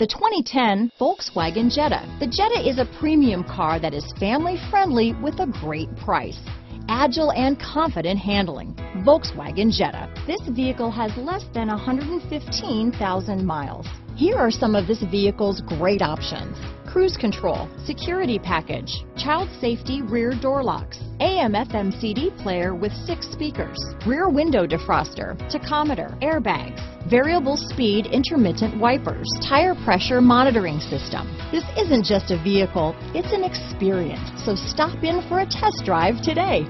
The 2010 Volkswagen Jetta. The Jetta is a premium car that is family friendly with a great price. Agile and confident handling. Volkswagen Jetta. This vehicle has less than 115,000 miles. Here are some of this vehicle's great options. Cruise control, security package, child safety rear door locks, AM FM CD player with six speakers, rear window defroster, tachometer, airbags, variable speed intermittent wipers, tire pressure monitoring system. This isn't just a vehicle, it's an experience. So stop in for a test drive today.